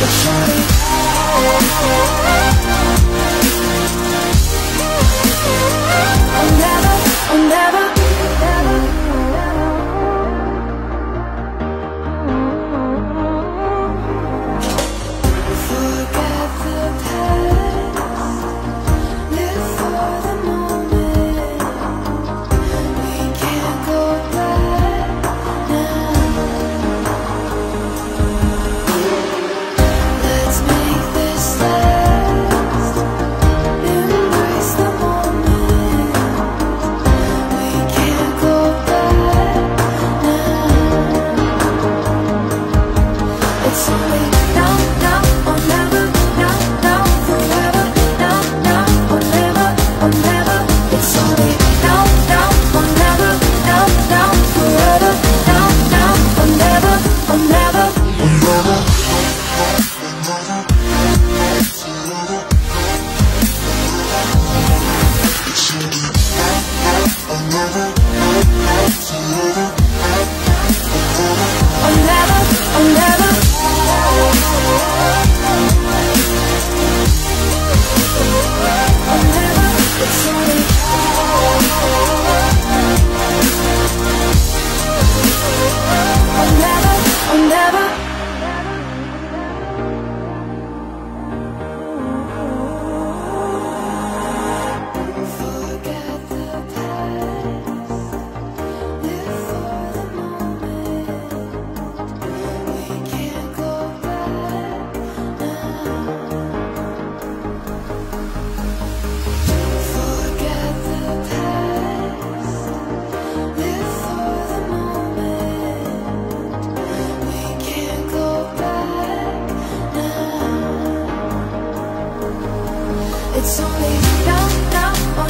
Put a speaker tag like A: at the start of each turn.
A: the fire. Don't. Don't know.